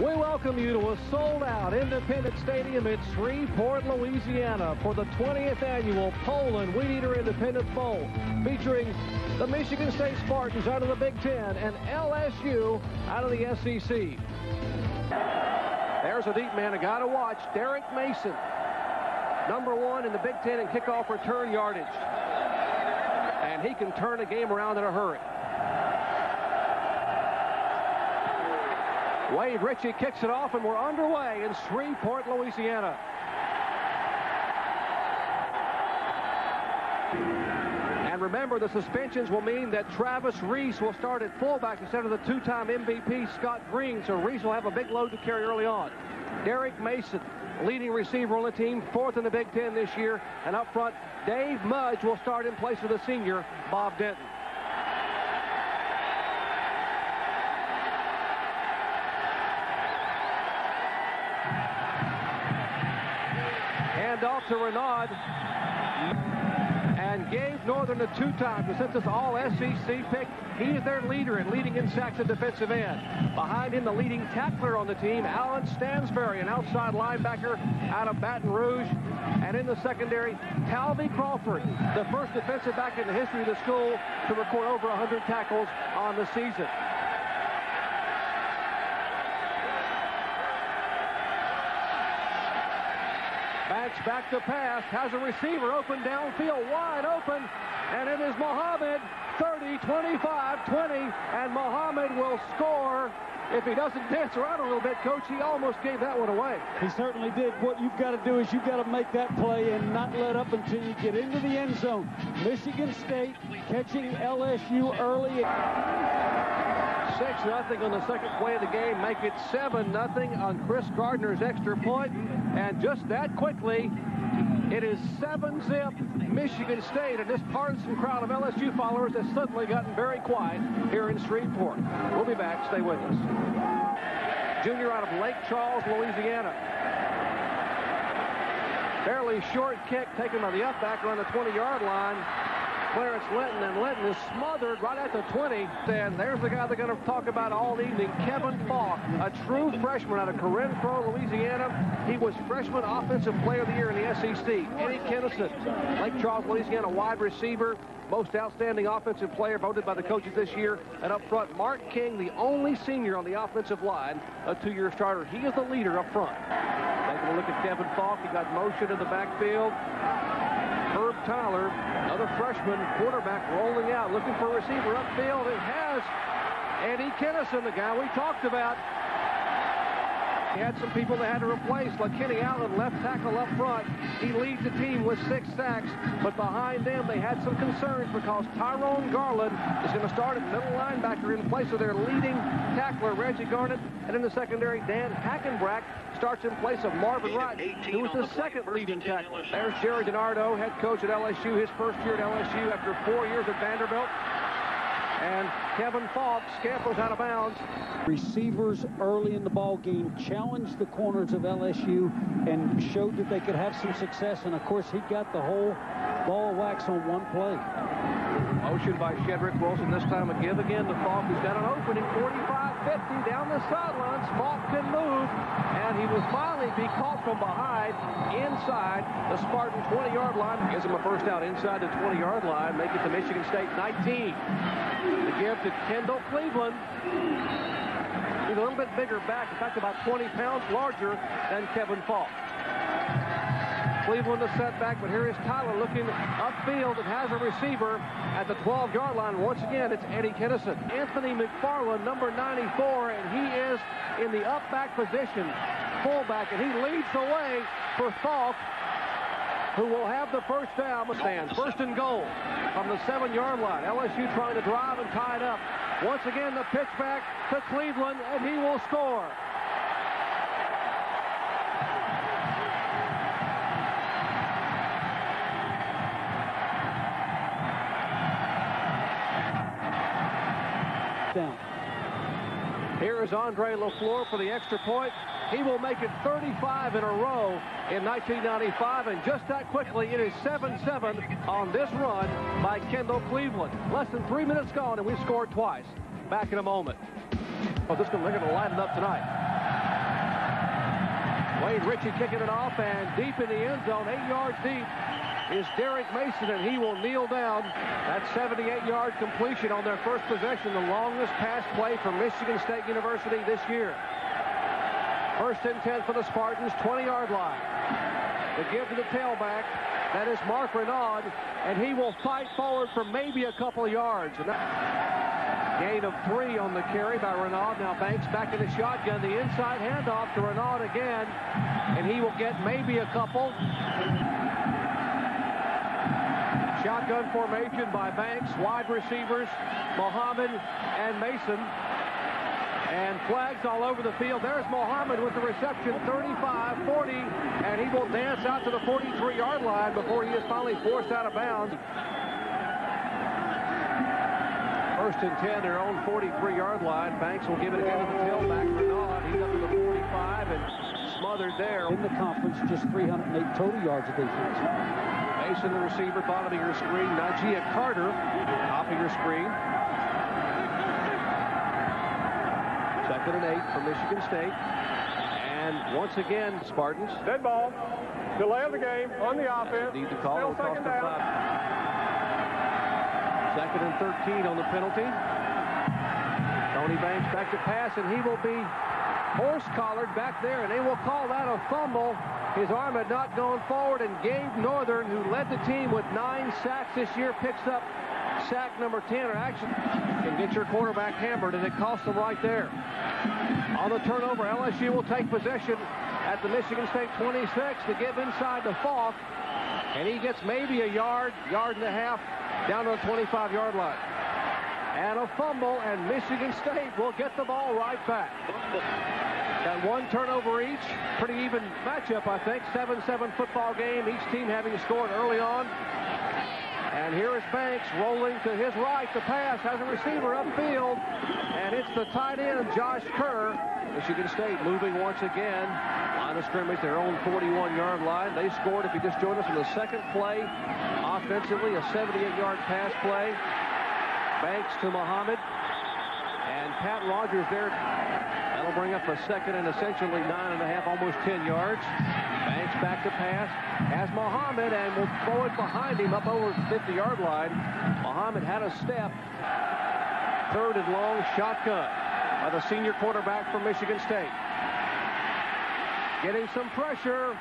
We welcome you to a sold-out Independence Stadium in Shreveport, Louisiana for the 20th annual Poulan Weed Eater Independence Bowl featuring the Michigan State Spartans out of the Big Ten and LSU out of the SEC. There's a deep man, a got to watch, Derrick Mason. Number one in the Big Ten in kickoff return yardage. And he can turn a game around in a hurry. Wade Richey kicks it off, and we're underway in Shreveport, Louisiana. And remember, the suspensions will mean that Travis Reese will start at fullback instead of the two-time MVP Scott Greene, so Reese will have a big load to carry early on. Derrick Mason, leading receiver on the team, fourth in the Big Ten this year, and up front, Dave Mudge will start in place of the senior, Bob Denton. To Renaud. And gave Northern the two times. And since it's all SEC pick, he is their leader in leading in sacks at defensive end. Behind him, the leading tackler on the team, Alan Stansberry, an outside linebacker out of Baton Rouge. And in the secondary, Talvey Crawford, the first defensive back in the history of the school to record over 100 tackles on the season. Backs back to pass, has a receiver open downfield, wide open, and it is Muhammad, 30, 25, 20, and Muhammad will score. If he doesn't dance around a little bit, Coach, he almost gave that one away. He certainly did. What you've got to do is you've got to make that play and not let up until you get into the end zone. Michigan State catching LSU early. 6 nothing on the second play of the game. Make it 7 nothing on Chris Gardner's extra point. And just that quickly, it is 7 zip Michigan State. And this partisan crowd of LSU followers has suddenly gotten very quiet here in Shreveport. We'll be back. Stay with us. Junior out of Lake Charles, Louisiana. Fairly short kick taken by the up backer on the 20-yard line. Clarence Linton, and Linton is smothered right at the 20. And there's the guy they're going to talk about all evening, Kevin Faulk, a true freshman out of Carencro, Louisiana. He was freshman offensive player of the year in the SEC. Eddie Kennison, Lake Charles, Louisiana wide receiver, most outstanding offensive player voted by the coaches this year. And up front, Mark King, the only senior on the offensive line, a two-year starter. He is the leader up front. Taking a look at Kevin Faulk. He got motion in the backfield. Tyler, another freshman quarterback rolling out, looking for a receiver upfield. It has Eddie Kennison, the guy we talked about. He had some people they had to replace, like Kenny Allen, left tackle up front. He leads the team with six sacks, but behind them they had some concerns because Tyrone Garland is going to start at middle linebacker in place of their leading tackler, Reggie Garnett. And in the secondary, Dan Hackenbrack starts in place of Marvin Wright, who was the second leading tackler. There's Gerry DiNardo, head coach at LSU, his first year at LSU after four years at Vanderbilt. And Kevin Faulk scampers out of bounds. Receivers early in the ball game challenged the corners of LSU and showed that they could have some success. And of course, he got the whole ball wax on one play. Motion by Shedrick Wilson. This time a give again to Faulk. He's got an opening 45-50 down the sidelines. Faulk can move, and he will finally be caught from behind inside the Spartan 20-yard line. Gives him a first out inside the 20-yard line. Make it to Michigan State 19. The give to Kendall Cleveland. He's a little bit bigger back, in fact about 20 pounds larger than Kevin Faulk. Cleveland the setback, but here is Tyler looking upfield and has a receiver at the 12-yard line. Once again, it's Eddie Kennison. Anthony McFarland, number 94, and he is in the up back position, fullback, and he leads the way for Faulk, who will have the first down. Stands first and goal from the seven-yard line. LSU trying to drive and tie it up. Once again, the pitch back to Cleveland, and he will score. Is Andre LaFleur for the extra point. He will make it 35 in a row in 1995, and just that quickly, it is 7-7 on this run by Kendall Cleveland. Less than three minutes gone, and we've scored twice. Back in a moment. Oh, this is going to line it up tonight. Wade Richey kicking it off, and deep in the end zone, eight yards deep, is Derrick Mason, and he will kneel down. That 78-yard completion on their first possession, the longest pass play for Michigan State University this year. First and 10 for the Spartans, 20-yard line. The give to the tailback. That is Mark Renaud, and he will fight forward for maybe a couple yards. Gain of three on the carry by Renaud. Now Banks back in the shotgun. The inside handoff to Renaud again, and he will get maybe a couple. Shotgun formation by Banks, wide receivers, Muhammad and Mason. And flags all over the field. There's Muhammad with the reception, 35, 40, and he will dance out to the 43-yard line before he is finally forced out of bounds. First and 10, their own 43-yard line. Banks will give it again to the tailback, Renaud. He's up to the 45 and smothered there. In the conference, just 308 total yards of defense. Mason, the receiver, bottom of your screen. Najee Carter, top of your screen. Second and eight for Michigan State. And once again, Spartans. Dead ball. Delay of the game on the offense. Need to call. Still second down. five. Second and 13 on the penalty. Tony Banks back to pass, and he will be horse collared back there, and they will call that a fumble. His arm had not gone forward, and Gabe Northern, who led the team with nine sacks this year, picks up sack number 10, or actually can get your quarterback hammered, and it cost them right there. On the turnover, LSU will take possession at the Michigan State 26 to give inside to Faulk, and he gets maybe a yard, yard and a half down to the 25-yard line. And a fumble, and Michigan State will get the ball right back. Got one turnover each. Pretty even matchup, I think. 7-7 football game. Each team having scored early on. And here is Banks rolling to his right. The pass has a receiver upfield. And it's the tight end, Josh Keur. Michigan State moving once again. Line of scrimmage, their own 41-yard line. They scored, if you just joined us, in the second play. Offensively, a 78-yard pass play. Banks to Muhammad. And Pat Rogers there. That'll bring up a second and essentially nine and a half, almost 10 yards. Banks back to pass. Has Muhammad and will throw it behind him up over the 50-yard line. Muhammad had a step. Third and long shotgun by the senior quarterback from Michigan State. Getting some pressure.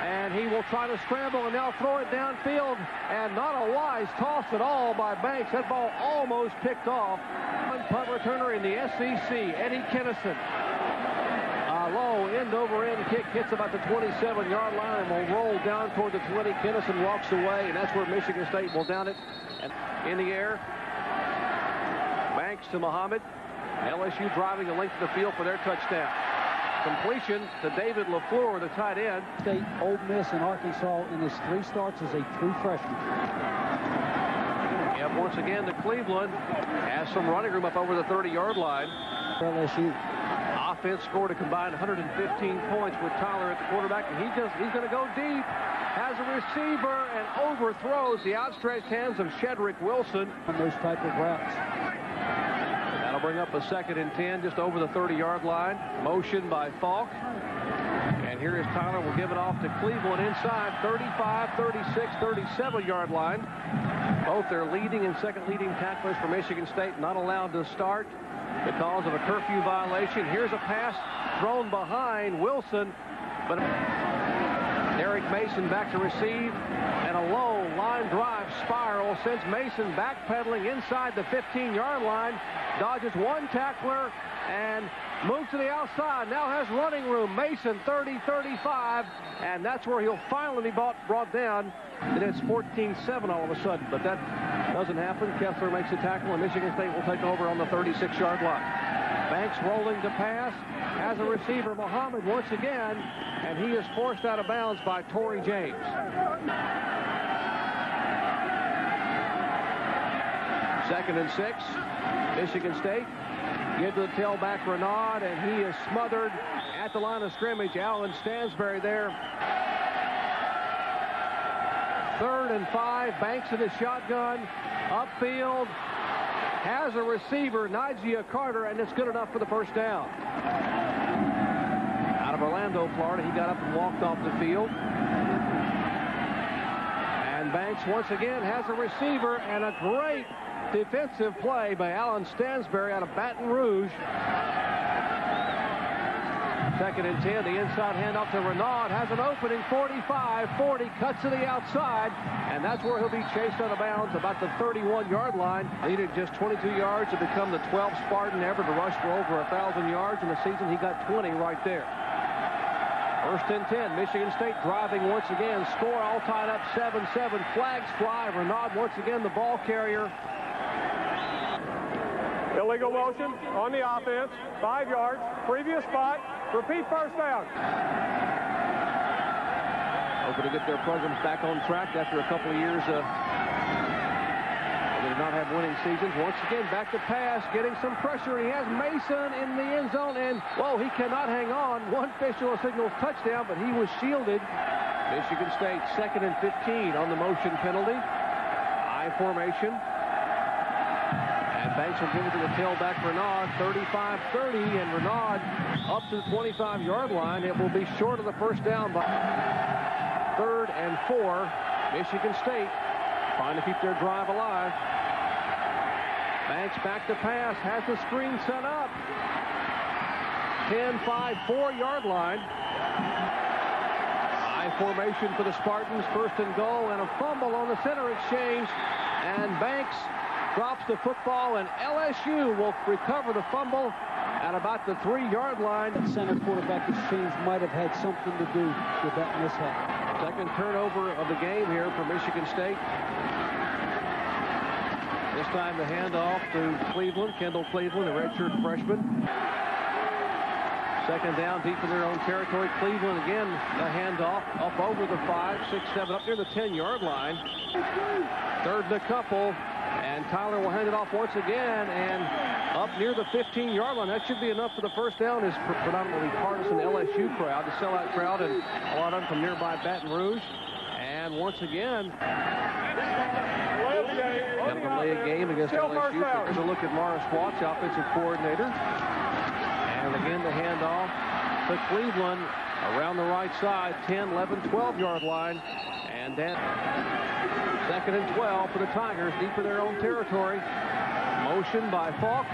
And he will try to scramble and now throw it downfield. And not a wise toss at all by Banks. That ball almost picked off. One punt returner in the SEC, Eddie Kennison. A low end over end kick hits about the 27-yard line will roll down toward the 20. Kennison walks away, and that's where Michigan State will down it. And in the air, Banks to Muhammad. LSU driving the length of the field for their touchdown. Completion to David LaFleur, the tight end. State, Ole Miss, and Arkansas in his three starts as a true freshman. Once again to Cleveland. Has some running room up over the 30-yard line. LSU. Offense scored a combined 115 points with Tyler at the quarterback, and he just he's going to go deep. Has a receiver and overthrows the outstretched hands of Shedrick Wilson. On those type of routes. That'll bring up a second and 10 just over the 30-yard line. Motion by Faulk. And here is Tyler. will give it off to Cleveland inside 35, 36, 37-yard line. Both their leading and second leading tacklers for Michigan State not allowed to start because of a curfew violation. Here's a pass thrown behind Wilson, but Derrick Mason back to receive, and a low line drive spiral sends Mason backpedaling inside the 15-yard line, dodges one tackler, and moves to the outside. Now has running room. Mason 30-35, and that's where he'll finally be brought, brought down. And it's 14-7 all of a sudden, but that doesn't happen. Kessler makes a tackle, and Michigan State will take over on the 36-yard line. Banks rolling to pass, has a receiver, Muhammad, once again, and he is forced out of bounds by Tory James. Second and six, Michigan State. Give to the tailback, Renaud, and he is smothered at the line of scrimmage. Allen Stansbury there. Third and five, Banks in the shotgun, upfield, has a receiver, Najee Carter, and it's good enough for the first down. Out of Orlando, Florida. He got up and walked off the field. Banks once again has a receiver and a great defensive play by Alan Stansbury out of Baton Rouge. Second and 10, the inside handoff to Renaud has an opening 45, 40, cuts to the outside, and that's where he'll be chased out of bounds about the 31-yard line. Needed just 22 yards to become the 12th Spartan ever to rush for over 1,000 yards in the season. He got 20 right there. First and 10, Michigan State driving once again. Score all tied up 7-7. Flags fly. Renaud once again the ball carrier. Illegal motion on the offense. Five yards. Previous spot. Repeat first down. Hoping to get their programs back on track after a couple of years uh, did not have winning seasons. Once again, back to pass, getting some pressure. He has Mason in the end zone, and, whoa, he cannot hang on. One official signals touchdown, but he was shielded. Michigan State second and 15 on the motion penalty. I formation. And Banks will give it to the tailback Renard, 35-30, and Renard up to the 25-yard line. It will be short of the first down by third and four. Michigan State trying to keep their drive alive. Banks back to pass, has the screen set up. 10, 5, 4-yard line. High formation for the Spartans, first and goal, and a fumble on the center exchange. And Banks drops the football, and LSU will recover the fumble at about the three-yard line. That center quarterback exchange might have had something to do with that mishap. Second turnover of the game here for Michigan State. This time the handoff to Cleveland, Kendall Cleveland, the redshirt freshman. Second down deep in their own territory. Cleveland again, the handoff up over the five, six, seven, up near the 10-yard line. Third and a couple. And Tyler will hand it off once again and up near the 15-yard line. That should be enough for the first down. Is predominantly partisan LSU crowd, the sellout crowd, and a lot of them from nearby Baton Rouge. And once again, kind of a game against LSU. Here's a look at Morris Watts, offensive coordinator. And again, the handoff to Cleveland around the right side, 10, 11, 12-yard line. And then second and 12 for the Tigers, deep in their own territory. Motion by Faulk.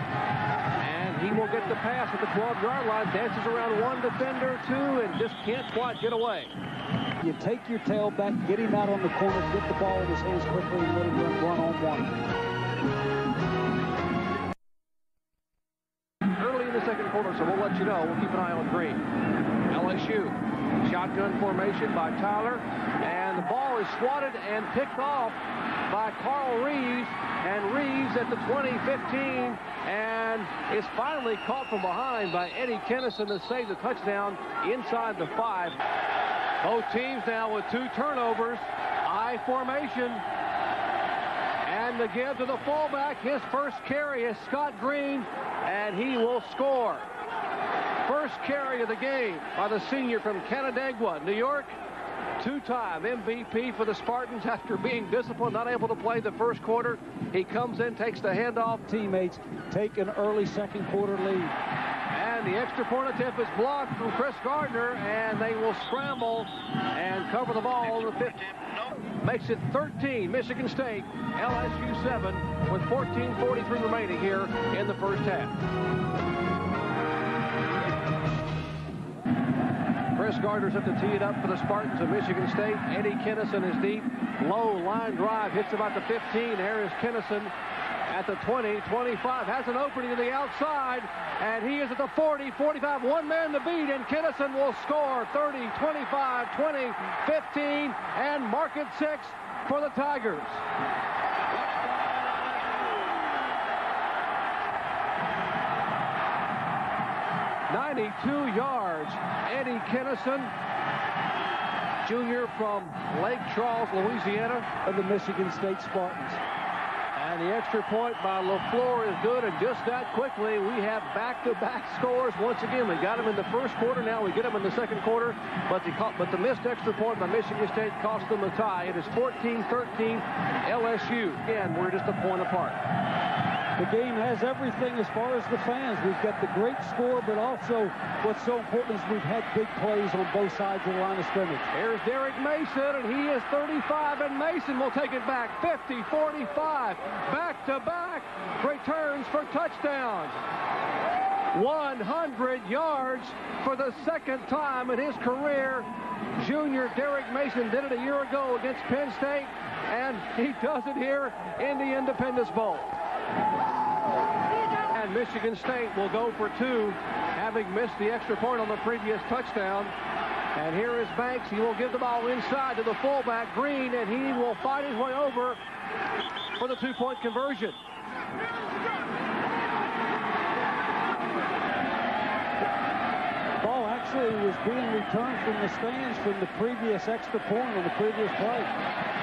He will get the pass at the 12-yard line. Dances around one defender, two, and just can't quite get away. You take your tailback, get him out on the corner, get the ball in his hands quickly, and let him run one on one. Early in the second quarter, so we'll let you know. We'll keep an eye on green. LSU, shotgun formation by Tyler, and the ball is swatted and picked off by Carl Reeves, and Reeves at the 20-15, and is finally caught from behind by Eddie Kennison to save the touchdown inside the five. Both teams now with two turnovers. I formation. And the give to the fullback. His first carry is Scott Greene, and he will score. First carry of the game by the senior from Canandaigua, New York. Two-time MVP for the Spartans after being disciplined, not able to play the first quarter. He comes in, takes the handoff. Teammates take an early second quarter lead. And the extra point attempt is blocked from Chris Gardner, and they will scramble and cover the ball the 50. Makes it 13, Michigan State, LSU 7, with 14.43 remaining here in the first half. Chris Gardner's up to tee it up for the Spartans of Michigan State. Eddie Kennison is deep. Low line drive, hits about the 15. There is Kennison at the 20, 25, has an opening to the outside, and he is at the 40, 45, one man to beat, and Kennison will score 30, 25, 20, 15, and mark it six for the Tigers. Ninety-two yards. Eddie Kennison, junior from Lake Charles, Louisiana, of the Michigan State Spartans. And the extra point by LaFleur is good, and just that quickly, we have back-to-back scores once again. We got them in the first quarter, now we get them in the second quarter, but the, but the missed extra point by Michigan State cost them the tie. It is 14-13 LSU. Again, we're just a point apart. The game has everything as far as the fans. We've got the great score, but also what's so important is we've had big plays on both sides of the line of scrimmage. Here's Derrick Mason, and he is 35, and Mason will take it back 50, 45, back to back, returns for touchdowns. 100 yards for the second time in his career. Junior Derrick Mason did it a year ago against Penn State, and he does it here in the Independence Bowl. And Michigan State will go for two, having missed the extra point on the previous touchdown. And here is Banks. He will give the ball inside to the fullback, Greene, and he will fight his way over for the two-point conversion. Ball actually was being returned from the stands from the previous extra point on the previous play.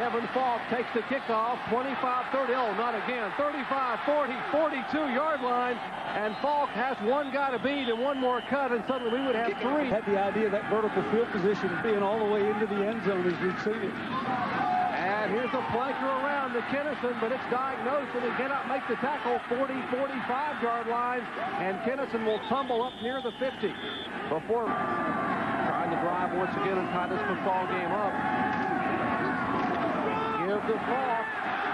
Kevin Faulk takes the kickoff, 25-30, oh, not again, 35-40, 42-yard line, and Faulk has one guy to beat and one more cut, and suddenly we would have three. Had the idea of that vertical field position being all the way into the end zone as we've seen it. And here's a flanker around to Kennison, but it's diagnosed, and he cannot make the tackle, 40, 45-yard line, and Kennison will tumble up near the 50 before trying to drive once again and tie this football game up give the Faulk.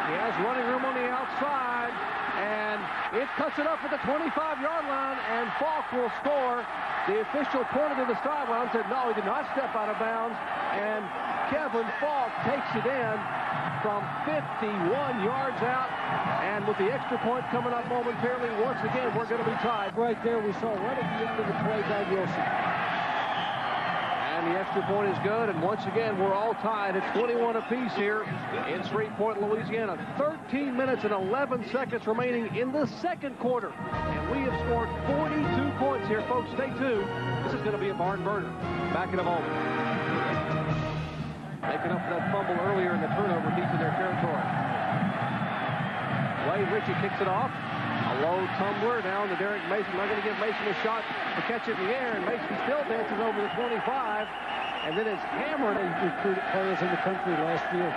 He has running room on the outside, and it cuts it up at the 25-yard line, and Faulk will score. The official pointed to the sideline said, no, he did not step out of bounds, and Kevin Faulk takes it in from 51 yards out, and with the extra point coming up momentarily, once again, we're going to be tied. Right there, we saw right at the end of the play by Wilson. The extra point is good. And once again, we're all tied at 21 apiece here in Shreveport, Louisiana. 13 minutes and 11 seconds remaining in the second quarter. And we have scored 42 points here, folks. Stay tuned. This is going to be a barn burner. Back in a moment. Making up for that fumble earlier in the turnover deep in their territory. Wade Richey kicks it off. A low tumbler down to Derrick Mason. Not going to give Mason a shot to catch it in the air, and Mason still dances over the 25, and then it's hammered. They recruited players in the country last year.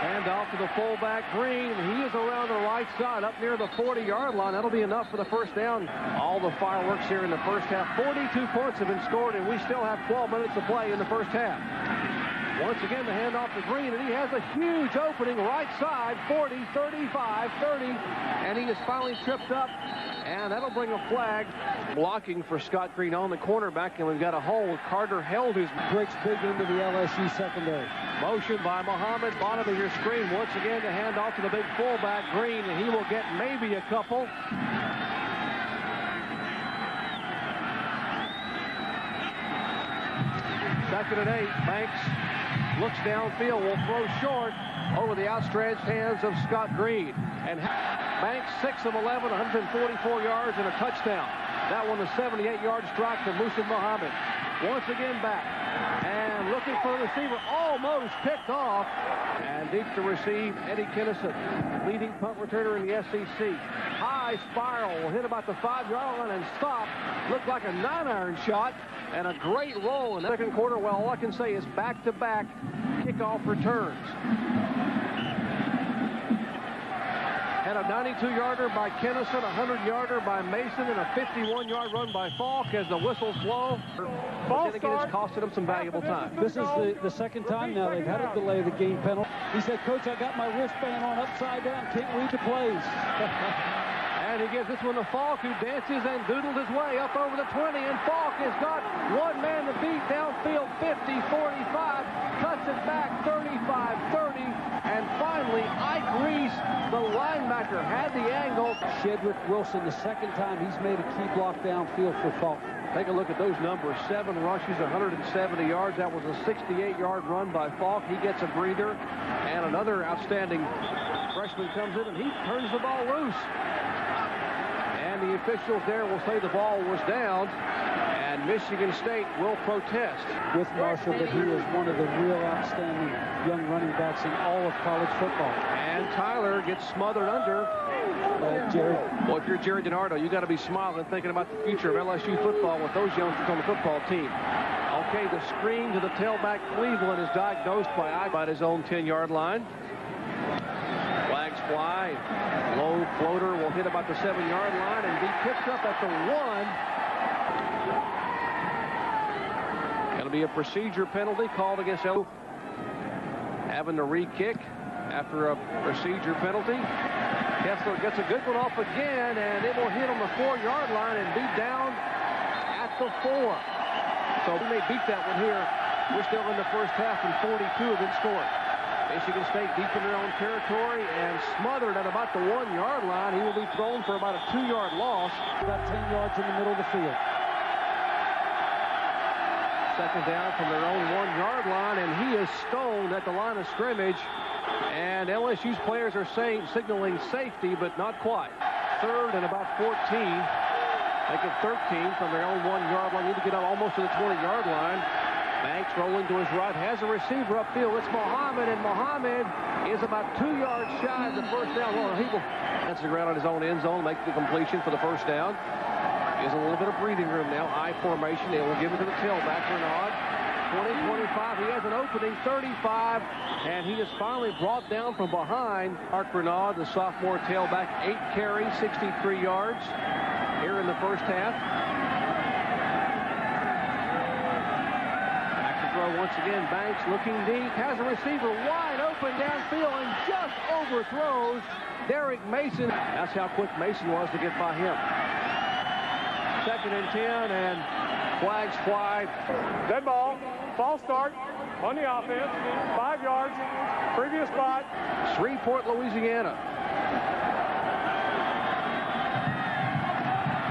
Hand off to the fullback, Greene. He is around the right side, up near the 40-yard line. That'll be enough for the first down. All the fireworks here in the first half. 42 points have been scored, and we still have 12 minutes to play in the first half. Once again, the handoff to Greene, and he has a huge opening right side, 40, 35, 30, and he is finally tripped up, and that'll bring a flag. Blocking for Scott Greene on the cornerback, and we've got a hold. Carter held his... Breaks big into the LSU secondary. Motion by Muhammad, bottom of your screen. Once again, the handoff to the big fullback, Greene, and he will get maybe a couple. Second and eight, Banks looks downfield, will throw short over the outstretched hands of Scott Greene. And Banks, 6 of 11, 144 yards and a touchdown. That one, a 78-yard strike from Muhsin Muhammad. Once again back. And looking for a receiver, almost picked off. And deep to receive, Eddie Kennison, leading punt returner in the SEC. High spiral will hit about the five-yard line and stop. Looked like a nine-iron shot and a great roll in the second quarter. Well, all I can say is back-to-back kickoff returns. And a 92-yarder by Kennison, a 100-yarder by Mason, and a 51-yard run by Faulk as the whistles blow. False again, it's costed him some valuable time. This is the, the second time now they've had to delay of the game penalty. He said, Coach, I got my wristband on upside down. Can't read the plays. And he gives this one to Faulk, who dances and doodles his way up over the 20. And Faulk has got one man to beat downfield 50, 45, cuts it back 35, 30. And finally, Ike Reese, the linebacker, had the angle. Shedrick Wilson, the second time he's made a key block downfield for Faulk. Take a look at those numbers. Seven rushes, 170 yards. That was a 68-yard run by Faulk. He gets a breather. And another outstanding freshman comes in, and he turns the ball loose. The officials there will say the ball was down. And Michigan State will protest. With Marshall, but he is one of the real outstanding young running backs in all of college football. And Tyler gets smothered under. Uh, Jerry. Well, if you're Gerry DiNardo, you got to be smiling thinking about the future of LSU football with those youngsters on the football team. Okay, the screen to the tailback Cleveland is diagnosed by I by his own 10-yard line. Fly. Low floater will hit about the 7-yard line and be picked up at the 1. Going to be a procedure penalty called against El having to re-kick after a procedure penalty. Kessler gets a good one off again, and it will hit on the four-yard line and be down at the four. So we may beat that one here. We're still in the first half, and 42 have been scored. Michigan State deep in their own territory and smothered at about the one-yard line. He will be thrown for about a two-yard loss. About 10 yards in the middle of the field. Second down from their own one-yard line, and he is stoned at the line of scrimmage. And LSU's players are saying, signaling safety, but not quite. Third and about 14. Make it 13 from their own one-yard line. Need to get out almost to the 20-yard line. Banks rolling to his right, has a receiver upfield. It's Muhammad, and Muhammad is about two yards shy of the first down. Well, he will that's the ground on his own end zone, make the completion for the first down. Has a little bit of breathing room now. I formation. They will give it to the tailback, Renard. 20, 25. He has an opening, 35, and he is finally brought down from behind. Mark Renaud, the sophomore tailback, eight carries, 63 yards here in the first half. Once again. Banks looking deep. Has a receiver wide open downfield and just overthrows Derrick Mason. That's how quick Mason was to get by him. Second and 10 and flags fly. Dead ball. False start on the offense. Five yards. Previous spot. Shreveport, Louisiana.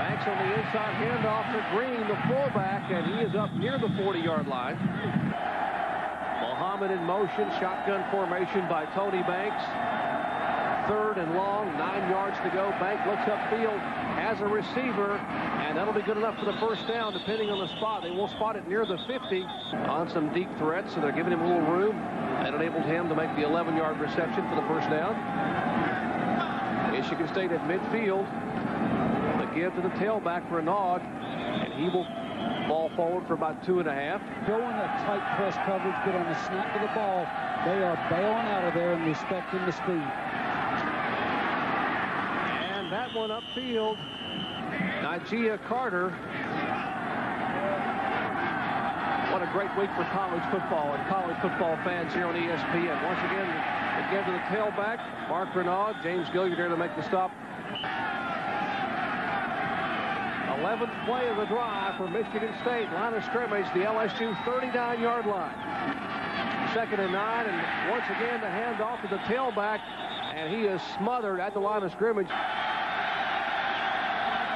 Banks on the inside handoff to Greene, the fullback, and he is up near the 40-yard line. Muhammad in motion, shotgun formation by Tony Banks. Third and long, nine yards to go. Bank looks upfield, has a receiver, and that'll be good enough for the first down, depending on the spot. They will spot it near the 50 on some deep threats, so they're giving him a little room. That enabled him to make the 11-yard reception for the first down. Michigan State at midfield. The give to the tailback, Renaud, and he will ball forward for about two and a half. Going a tight press coverage, but on the snap of the ball, they are bailing out of there and respecting the speed. And that one upfield, Najee Carter. What a great week for college football and college football fans here on ESPN. Once again, again to the tailback, Mark Renaud, James Gilliard there to make the stop. 11th play of the drive for Michigan State. Line of scrimmage, the LSU 39-yard line. Second and nine, and once again the handoff to the tailback, and he is smothered at the line of scrimmage.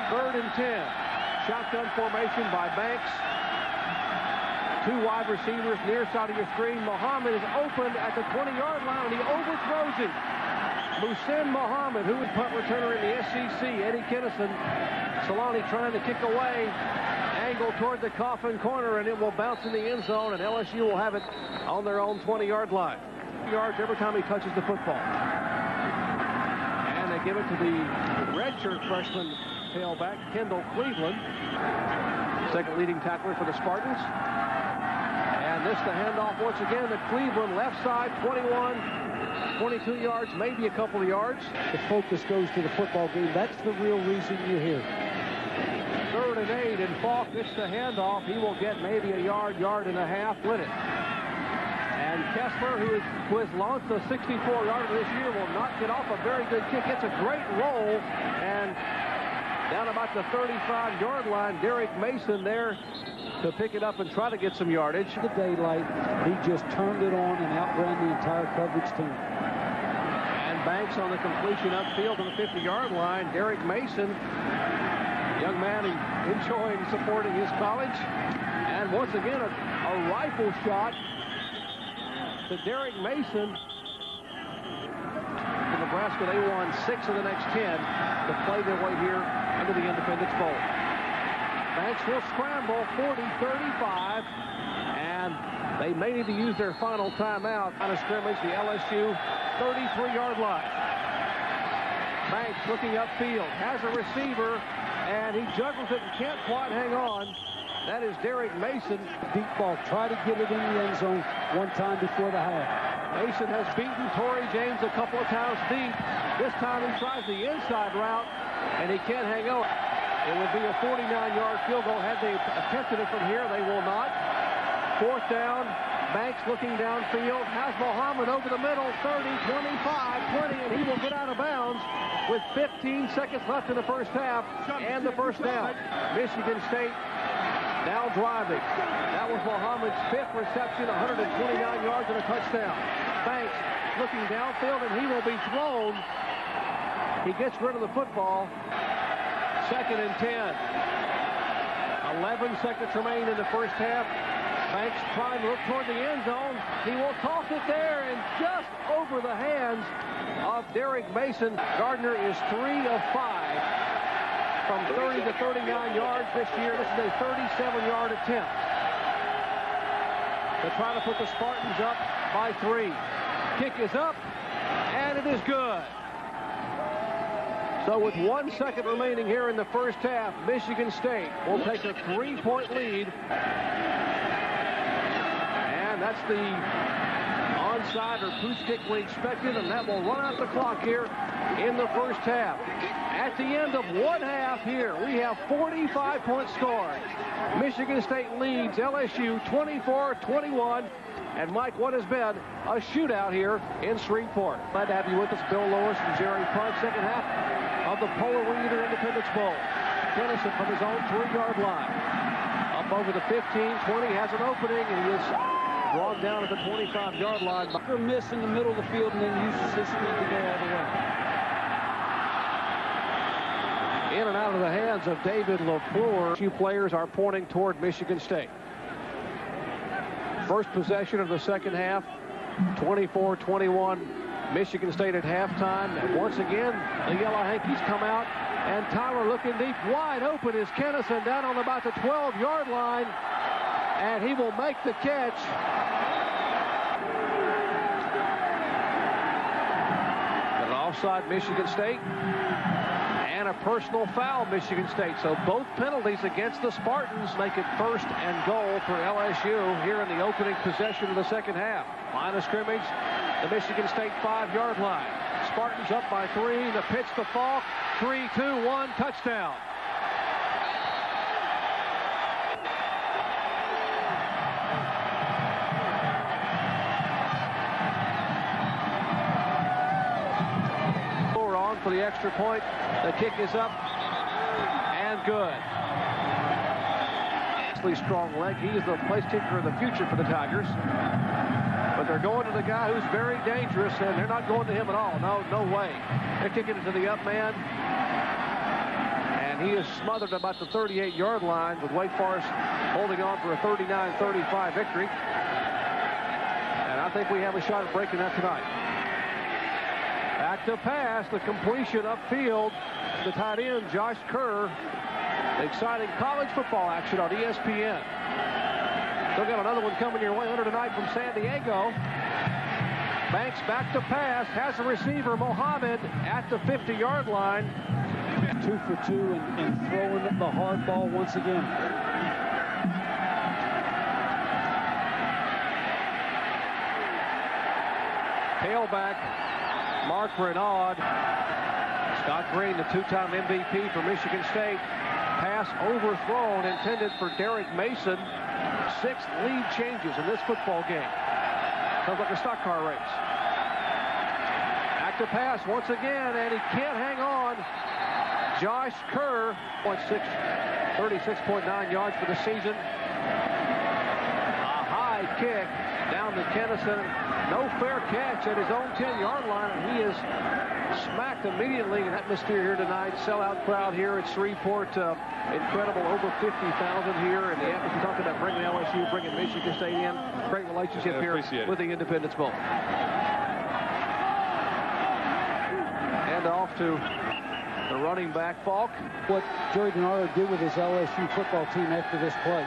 Third and 10. Shotgun formation by Banks. Two wide receivers near side of your screen. Muhammad is open at the 20-yard line, and he overthrows him. Muhsin Muhammad, who is punt returner in the SEC. Eddie Kennison. Salani trying to kick away. Angle toward the coffin corner, and it will bounce in the end zone, and LSU will have it on their own 20-yard line. Yards every time he touches the football. And they give it to the redshirt freshman tailback, Kendall Cleveland. Second leading tackler for the Spartans. And this the handoff once again to Cleveland, left side, 21, 22 yards, maybe a couple of yards. The focus goes to the football game. That's the real reason you're here. Third and eight, and Faulk gets the handoff. He will get maybe a yard, yard and a half with it. And Kessler, who, is, who has launched a 64-yarder this year, will not get off a very good kick. It's a great roll, and down about the 35-yard line, Derrick Mason there to pick it up and try to get some yardage. The daylight, he just turned it on and outran the entire coverage team. And Banks on the completion upfield to the 50-yard line. Derrick Mason, young man enjoying supporting his college. And once again, a, a rifle shot to Derrick Mason. To Nebraska, they won six of the next 10 to play their way here into the Independence Bowl. Banks will scramble 40-35, and they may need to use their final timeout on a scrimmage, the LSU 33-yard line. Banks looking upfield, has a receiver, and he juggles it and can't quite hang on. That is Derrick Mason. Deep ball. Try to get it in the end zone one time before the half. Mason has beaten Tory James a couple of times deep. This time he tries the inside route, and he can't hang on. It would be a 49-yard field goal had they attempted it from here. They will not. Fourth down. Banks looking downfield. Has Muhammad over the middle. 30, 25, 20, and he will get out of bounds with 15 seconds left in the first half and the first down. Michigan State now driving. That was Muhammad's fifth reception, 129 yards and a touchdown. Banks looking downfield, and he will be thrown. He gets rid of the football. Second and 10. 11 seconds remain in the first half. Banks trying to look toward the end zone. He will toss it there and just over the hands of Derrick Mason. Gardner is three of five from 30 to 39 yards this year. This is a 37-yard attempt to try to put the Spartans up by three. Kick is up, and it is good. So with one second remaining here in the first half, Michigan State will take a three-point lead. And that's the onside or pooch kick we expected, and that will run out the clock here in the first half. At the end of one half here, we have 45 points scored. Michigan State leads LSU 24-21. And Mike, what has been a shootout here in Shreveport. Glad to have you with us, Bill Lewis and Jerry Price. Second half of the Polar Reader Independence Bowl. Kennison from his own three-yard line. Up over the 15, 20, has an opening, and he is brought down at the 25-yard line. Or miss in the middle of the field and then uses his speed to go all the way. In and out of the hands of David LaFleur. Two players are pointing toward Michigan State. First possession of the second half, 24-21. Michigan State at halftime. And once again, the Yellow Hankies come out. And Tyler looking deep. Wide open is Kennison down on about the 12-yard line. And he will make the catch. An offside Michigan State and a personal foul, Michigan State. So both penalties against the Spartans make it first and goal for LSU here in the opening possession of the second half. Line of scrimmage, the Michigan State five-yard line. Spartans up by three. The pitch to Faulk. Three, two, one, touchdown. on for the extra point. The kick is up and good. Strong leg. He is the place kicker of the future for the Tigers. They're going to the guy who's very dangerous, and they're not going to him at all. No, no way. They're kicking it to the up man. And he is smothered about the 38-yard line with Wake Forest holding on for a 39-35 victory. And I think we have a shot at breaking that tonight. Back to pass, the completion upfield. The tight end, Josh Keur. Exciting college football action on ESPN. Still got another one coming your way under tonight from San Diego. Banks back to pass, has a receiver, Muhammad, at the 50-yard line. Two for two and, and throwing the hard ball once again. Tailback Mark Renaud. Scott Greene, the two-time MVP for Michigan State. Pass overthrown, intended for Derrick Mason. Six lead changes in this football game. Sounds like a stock car race. Back to pass once again, and he can't hang on. Josh Keur, 36.9 yards for the season. A high kick down to Kennison. No fair catch at his own 10-yard line, and he is smacked immediately in atmosphere here tonight. Sellout crowd here at Shreveport. Uh, incredible, over 50,000 here. And the atmosphere talking about bringing LSU, bringing Michigan State in. Great relationship Yeah, here it. with the Independence Bowl. And off to the running back, Faulk. What Joey DiNardo did with his LSU football team after this play.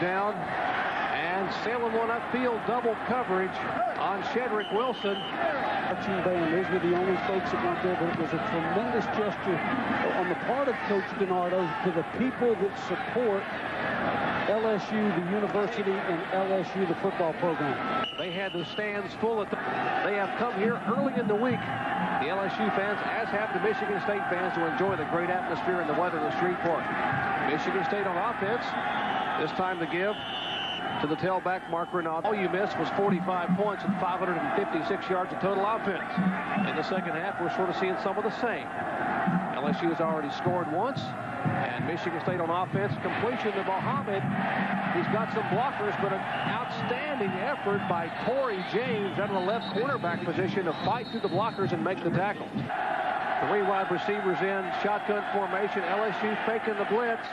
Down. And sailing one upfield, double coverage on Shedrick Wilson. marching band. Those were the only folks that weren't there, but it was a tremendous gesture on the part of Coach DiNardo to the people that support LSU, the university, and LSU, the football program. They had the stands full. At the, they have come here early in the week, the LSU fans, as have the Michigan State fans, to enjoy the great atmosphere and the weather in the Shreveport. Michigan State on offense. This time to give to the tailback, Mark Renaud. All you missed was 45 points and 556 yards of total offense. In the second half, we're sort of seeing some of the same. LSU has already scored once, and Michigan State on offense. Completion to Muhammad. He's got some blockers, but an outstanding effort by Tory James out of the left cornerback position to fight through the blockers and make the tackle. Three wide receivers in, shotgun formation. LSU faking the blitz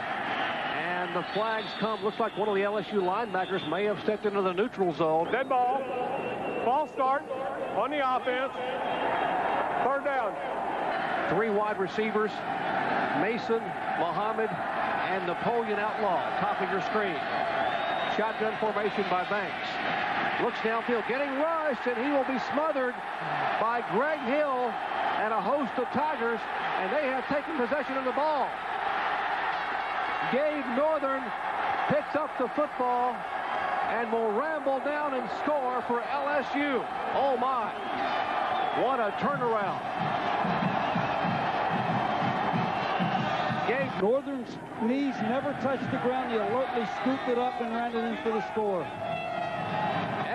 and the flags come. Looks like one of the LSU linebackers may have stepped into the neutral zone. Dead ball. Ball start on the offense. Third down. Three wide receivers, Mason, Muhammad, and Napoleon Outlaw topping your screen. Shotgun formation by Banks. Looks downfield, getting rushed, and he will be smothered by Greg Hill and a host of Tigers, and they have taken possession of the ball. Gabe Northern picks up the football and will ramble down and score for LSU. Oh my, what a turnaround. Gabe Northern's knees never touched the ground. He alertly scooped it up and ran it in for the score.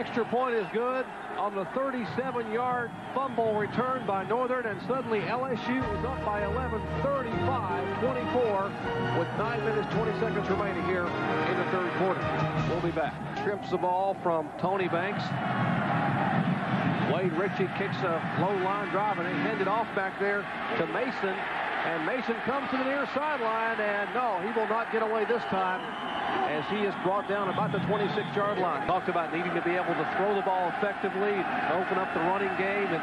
Extra point is good on the 37-yard fumble return by Northern, and suddenly LSU is up by 11, 35-24, with 9 minutes, 20 seconds remaining here in the third quarter. We'll be back. Trips the ball from Tony Banks. Wade Richey kicks a low line drive, and they hand it off back there to Mason. And Mason comes to the near sideline, and no, he will not get away this time as he is brought down about the 26-yard line. Talked about needing to be able to throw the ball effectively, open up the running game, and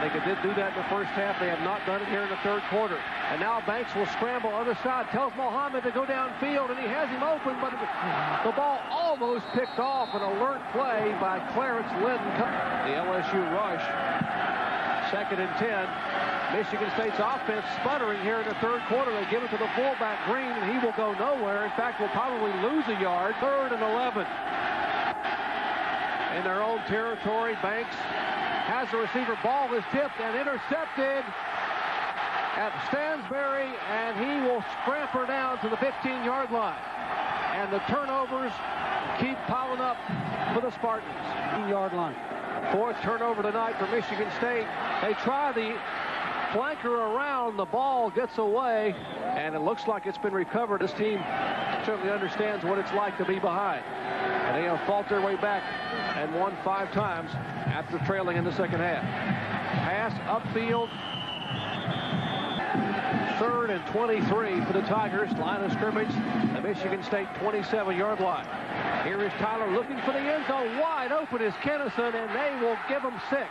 they did do that in the first half. They have not done it here in the third quarter. And now Banks will scramble other side, tells Muhammad to go downfield, and he has him open, but the ball almost picked off an alert play by Clarence Linton. The LSU rush, second and 10. Michigan State's offense sputtering here in the third quarter. They give it to the fullback, Greene, and he will go nowhere. In fact, will probably lose a yard. Third and 11. In their own territory, Banks has the receiver. Ball is tipped and intercepted at Stansbury, and he will scamper down to the 15-yard line. And the turnovers keep piling up for the Spartans. Yard line. Fourth turnover tonight for Michigan State. They try the flanker around, the ball gets away, and it looks like it's been recovered. This team certainly understands what it's like to be behind. And they have fought their way back and won five times after trailing in the second half. Pass upfield. Third and 23 for the Tigers. Line of scrimmage, the Michigan State 27-yard line. Here is Tyler looking for the end zone. Wide open is Kennison, and they will give him six.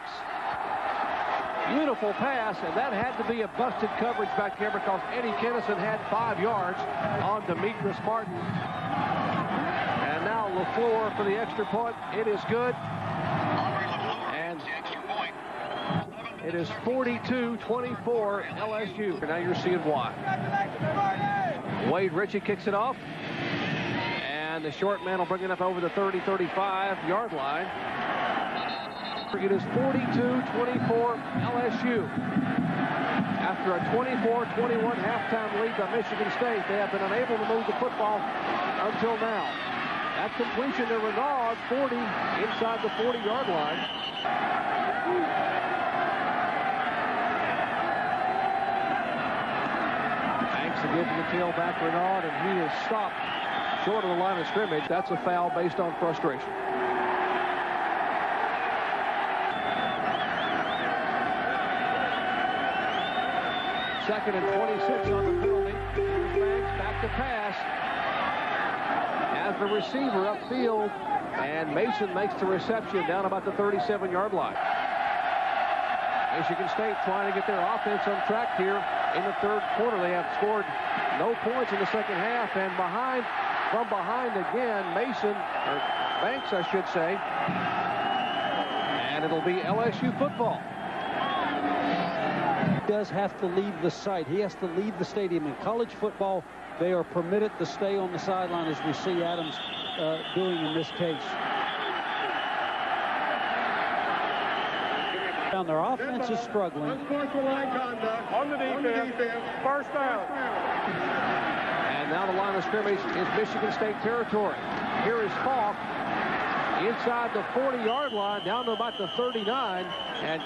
Beautiful pass, and that had to be a busted coverage back there because Eddie Kennison had five yards on Demetrius Martin. And now LaFleur for the extra point. It is good. And it is 42-24 LSU. Now you're seeing why. Wade Richey kicks it off. And the short man will bring it up over the 30-35 yard line. It is 42-24 LSU. After a 24-21 halftime lead by Michigan State, they have been unable to move the football until now. That completion to Renaud, 40, inside the 40-yard line. Banks again to the tailback, Renaud, and he is stopped short of the line of scrimmage. That's a foul based on frustration. Second and 26 on the penalty. Banks back to pass. As the receiver upfield, and Mason makes the reception down about the 37-yard line. Michigan State trying to get their offense on track here in the third quarter. They have scored no points in the second half, and behind, from behind again, Mason, or Banks, I should say, and it'll be LSU football. Does have to leave the site. He has to leave the stadium. In college football, they are permitted to stay on the sideline as we see Adams uh, doing in this case. Down their offense is struggling. On the defense. First down. And now the line of scrimmage is Michigan State territory. Here is Faulk inside the 40-yard line, down to about the 39. And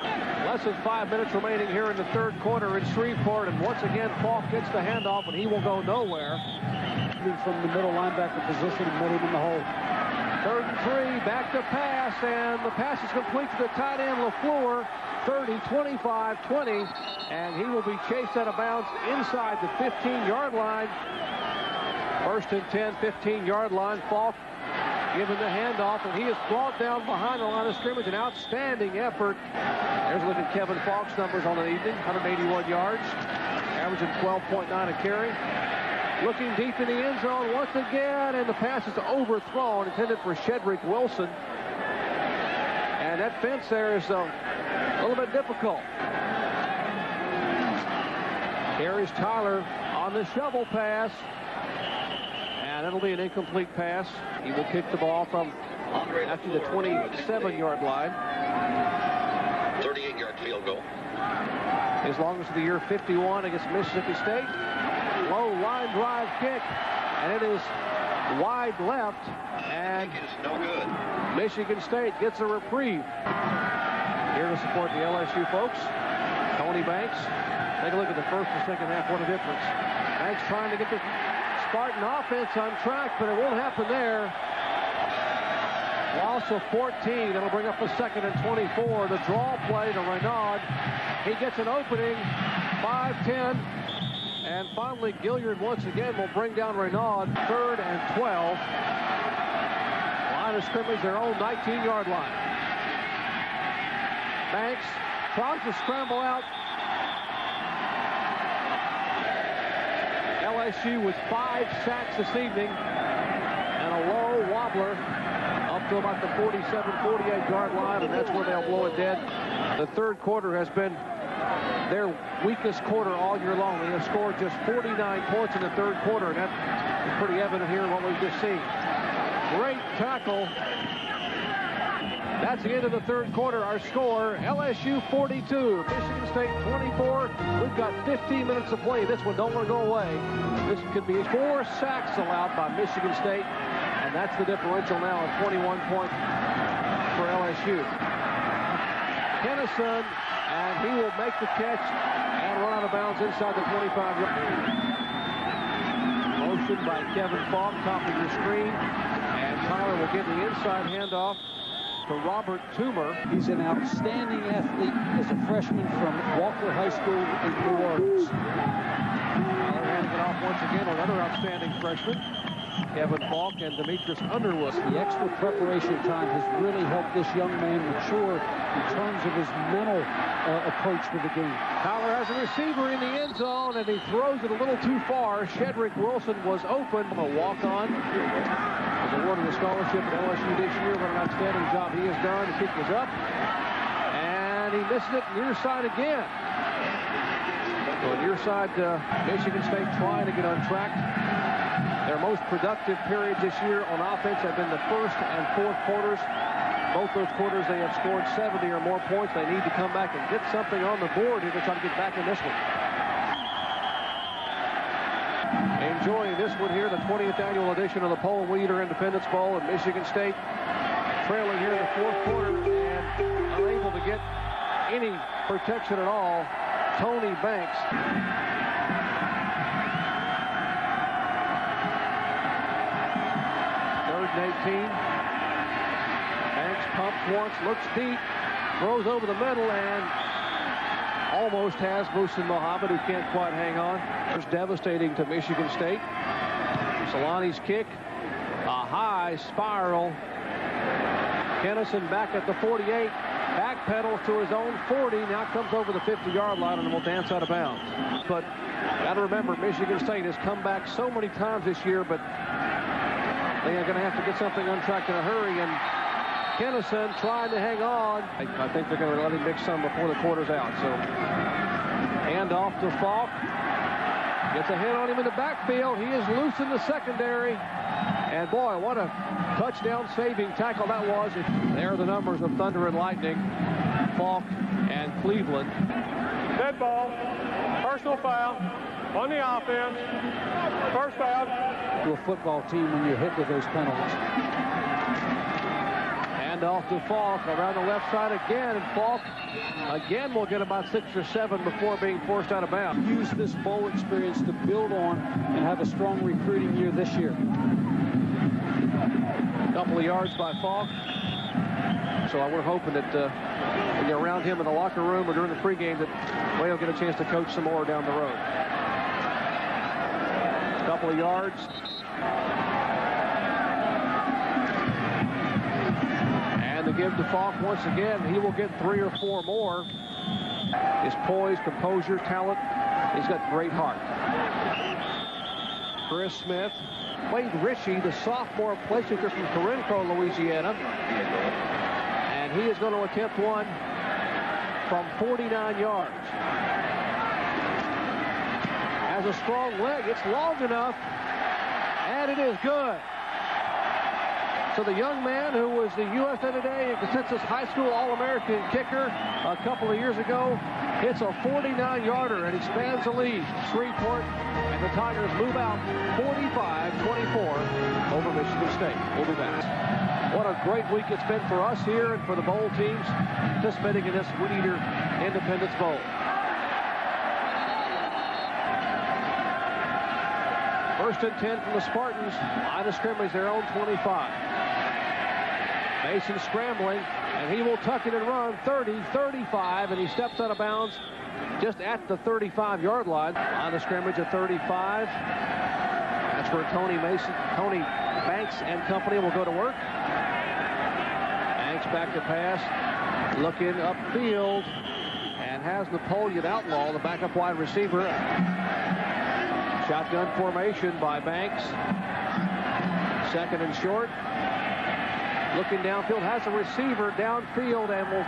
less than five minutes remaining here in the third quarter in Shreveport. And once again, Faulk gets the handoff, and he will go nowhere. From the middle linebacker position and met him in the hole. Third and three, back to pass, and the pass is complete to the tight end, LaFleur. 30, 25, 20, and he will be chased out of bounds inside the 15-yard line. First and 10, 15-yard line. Faulk given the handoff, and he is brought down behind the line of scrimmage. An outstanding effort. There's a look at Kevin Faulk's numbers on the evening. 181 yards, averaging 12.9 a carry. Looking deep in the end zone once again, and the pass is overthrown, intended for Shedrick Wilson. And that fence there is uh, a little bit difficult. Here's Tyler on the shovel pass. And it'll be an incomplete pass. He will kick the ball from after the 27-yard line. 38-yard field goal. As long as the year 51 against Mississippi State. Low line drive kick. And it is wide left. And no good. Michigan State gets a reprieve. Here to support the LSU folks, Tony Banks. Take a look at the first and second half. What a difference. Banks trying to get the Spartan offense on track, but it won't happen there. Loss of 14. That'll bring up a second and 24. The draw play to Renaud. He gets an opening. 5-10. And finally, Gilliard once again will bring down Renaud. Third and 12. Line of scrimmage, their own 19-yard line. Banks tries to scramble out. LSU with five sacks this evening and a low wobbler up to about the 47, 48 yard line, and that's where they'll blow it dead. The third quarter has been their weakest quarter all year long. They have scored just 49 points in the third quarter, and that's pretty evident here what we've just seen. Great tackle that's the end of the third quarter. Our score, LSU 42, Michigan State 24. We've got 15 minutes to play. This one don't want to go away. This could be four sacks allowed by Michigan State, and that's the differential now of 21 points for LSU. Kennison, and he will make the catch and run out of bounds inside the 25-yard Motion by Kevin Faulk, top of your screen, and Tyler will get the inside handoff to Robert Toomer. He's an outstanding athlete as a freshman from Walker High School in New Orleans. Tyler handing it off once again, another outstanding freshman. Kevin Faulk and Demetrius Underwood. The extra preparation time has really helped this young man mature in terms of his mental uh, approach to the game. Tyler has a receiver in the end zone, and he throws it a little too far. Shedrick Wilson was open. A walk-on. Was awarded a scholarship at LSU this year. What an outstanding job he has done. The kick is up, and he misses it near side again. So near side, uh, Michigan State trying to get on track. Their most productive periods this year on offense have been the first and fourth quarters. Both those quarters, they have scored 70 or more points. They need to come back and get something on the board here to try to get back in this one. Enjoying this one here, the 20th annual edition of the Poulan Weed Eater Independence Bowl at Michigan State. Trailing here in the fourth quarter and unable to get any protection at all. Tony Banks. Third and 18. Pumps once, looks deep, throws over the middle, and almost has Muhsin Muhammad, who can't quite hang on. It's devastating to Michigan State. Salani's kick, a high spiral. Kennison back at the 48, backpedals to his own 40, now comes over the 50-yard line and will dance out of bounds. But got to remember, Michigan State has come back so many times this year, but they are going to have to get something on track in a hurry, and Kennison trying to hang on. I, I think they're going to let him mix some before the quarter's out. So hand off to Faulk. Gets a hit on him in the backfield. He is loose in the secondary. And boy, what a touchdown saving tackle that was. There are the numbers of Thunder and Lightning, Faulk and Cleveland. Dead ball, personal foul on the offense, first down. To a football team when you're hit with those penalties. Hand off to Faulk around the left side again, and Faulk again will get about six or seven before being forced out of bounds. Use this bowl experience to build on and have a strong recruiting year this year. A couple of yards by Faulk. So we're hoping that uh, around him in the locker room or during the pregame that Way will get a chance to coach some more down the road. A couple of yards. And the give to Faulk once again. He will get three or four more. His poise, composure, talent. He's got great heart. Chris Smith Wade Richey, the sophomore placemaker from Carencro, Louisiana. And he is going to attempt one from 49 yards. Has a strong leg. It's long enough. And it is good. So the young man who was the USA Today and Consensus High School All-American kicker a couple of years ago hits a 49-yarder and expands the lead. Shreveport and the Tigers move out 45-24 over Michigan State. We'll be back. What a great week it's been for us here and for the bowl teams participating in this Weed Eater Independence Bowl. First and 10 from the Spartans. Line of scrimmage, their own 25. Mason scrambling, and he will tuck it and run 30, 35, and he steps out of bounds just at the 35-yard line. On the scrimmage at 35. That's where Tony Mason, Tony Banks and company will go to work. Banks back to pass, looking upfield, and has Napoleon Outlaw, the backup wide receiver. Shotgun formation by Banks. Second and short. Looking downfield, has a receiver downfield and will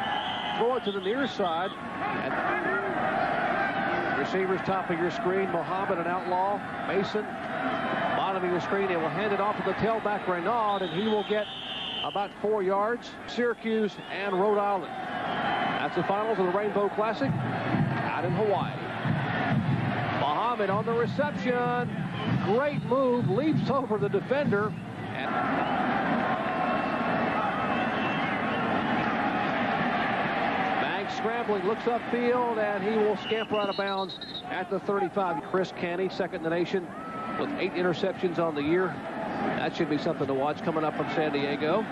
throw it to the near side. And receivers top of your screen, Muhammad and Outlaw. Mason, bottom of your screen. They will hand it off to the tailback, Renaud, and he will get about four yards. Syracuse and Rhode Island. That's the finals of the Rainbow Classic out in Hawaii. Muhammad on the reception. Great move, leaps over the defender. And scrambling, looks upfield, and he will scamper out of bounds at the 35. Chris Canty, second in the nation, with eight interceptions on the year. That should be something to watch coming up from San Diego.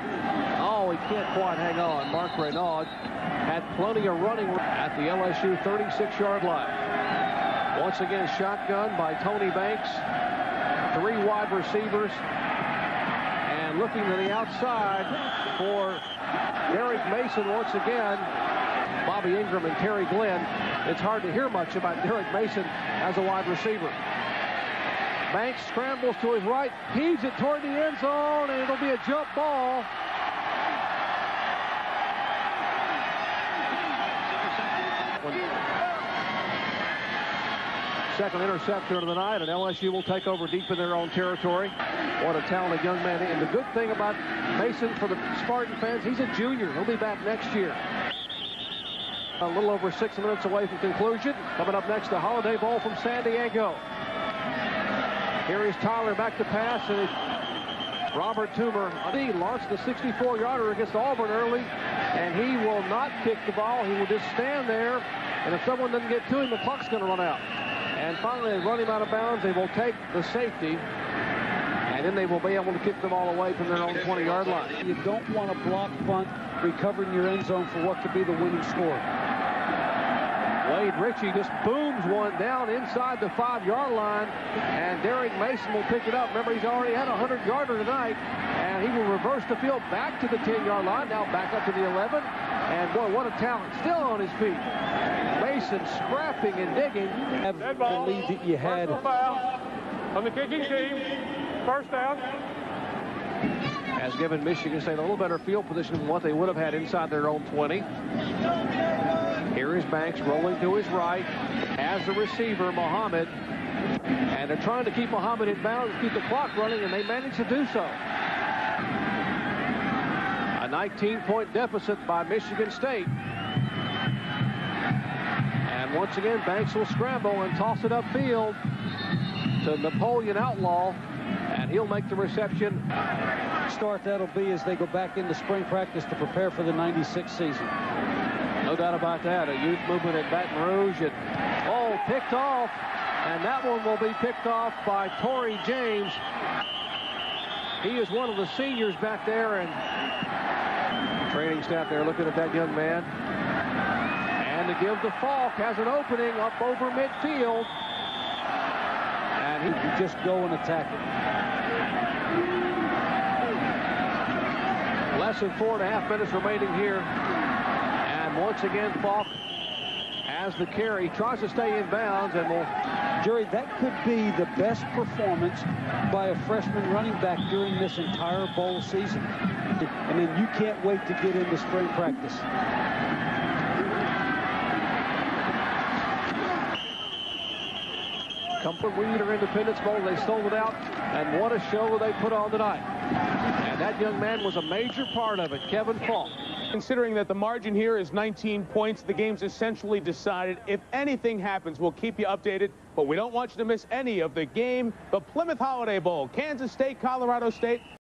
Oh, he can't quite hang on. Mark Renaud had plenty of running at the LSU 36-yard line. Once again, shotgun by Tony Banks. Three wide receivers. And looking to the outside for Derrick Mason once again. Bobby Engram and Terry Glenn, it's hard to hear much about Derrick Mason as a wide receiver. Banks scrambles to his right, heaves it toward the end zone, and it'll be a jump ball. Second interception of the night, and LSU will take over deep in their own territory. What a talented young man. And the good thing about Mason for the Spartan fans, he's a junior. He'll be back next year. A little over six minutes away from conclusion. Coming up next, the Holiday Bowl from San Diego. Here is Tyler back to pass, and Robert Toomer, he launched the 64-yarder against Auburn early, and he will not kick the ball. He will just stand there, and if someone doesn't get to him, the clock's going to run out. And finally, they run him out of bounds. They will take the safety, and then they will be able to kick the ball away from their own 20-yard line. You don't want to block punt, recovering your end zone for what could be the winning score. Wade Richey just booms one down inside the five-yard line, and Derrick Mason will pick it up. Remember, he's already had a 100-yarder tonight, and he will reverse the field back to the 10-yard line, now back up to the 11. And, boy, what a talent. Still on his feet. Mason scrapping and digging. Have the lead that you had. Foul on the kicking team. First down. has given Michigan State a little better field position than what they would have had inside their own 20. Here is Banks rolling to his right, has the receiver, Muhammad, and they're trying to keep Muhammad in bounds, keep the clock running, and they manage to do so. A 19-point deficit by Michigan State. And once again, Banks will scramble and toss it upfield to Napoleon Outlaw, and he'll make the reception. Start that'll be as they go back into spring practice to prepare for the 96 season. No doubt about that. A youth movement at Baton Rouge. And, oh, picked off. And that one will be picked off by Tory James. He is one of the seniors back there. And training staff there looking at that young man. And to give the Faulk has an opening up over midfield. And he can just go and attack it. Less than four and a half minutes remaining here. Once again, Faulk has the carry, tries to stay in bounds, and will. Jerry, that could be the best performance by a freshman running back during this entire bowl season. And then you can't wait to get into spring practice. Comfort Wheeler Independence Bowl. They sold it out, and what a show they put on tonight. And that young man was a major part of it, Kevin Faulk. Considering that the margin here is 19 points, the game's essentially decided. If anything happens, we'll keep you updated, but we don't want you to miss any of the game. The Plymouth Holiday Bowl, Kansas State, Colorado State.